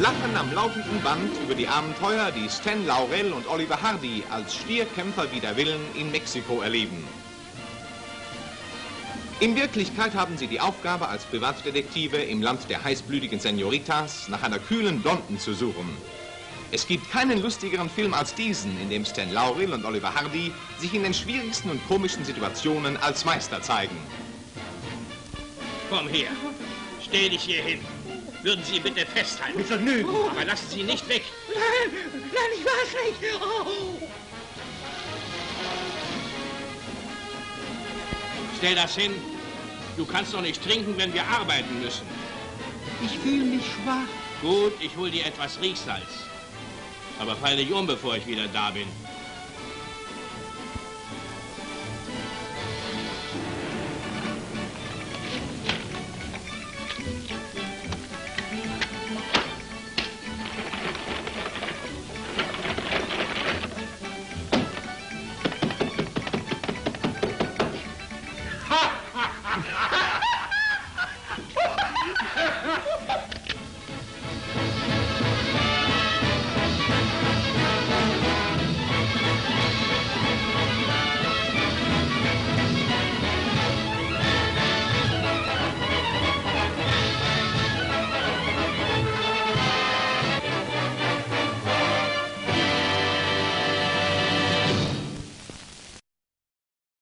Lachen am laufenden Band über die Abenteuer, die Stan Laurel und Oliver Hardy als Stierkämpfer wider Willen in Mexiko erleben. In Wirklichkeit haben sie die Aufgabe, als Privatdetektive im Land der heißblütigen Senoritas nach einer kühlen Blonden zu suchen. Es gibt keinen lustigeren Film als diesen, in dem Stan Laurel und Oliver Hardy sich in den schwierigsten und komischen Situationen als Meister zeigen. Komm her. Stell dich hier hin. Würden Sie ihn bitte festhalten. Mit Vergnügen. Aber lassen Sie ihn nicht weg. Nein, nein, ich war's nicht. Oh. Stell das hin. Du kannst doch nicht trinken, wenn wir arbeiten müssen. Ich fühle mich schwach. Gut, ich hol dir etwas Riechsalz. Aber fall nicht um, bevor ich wieder da bin.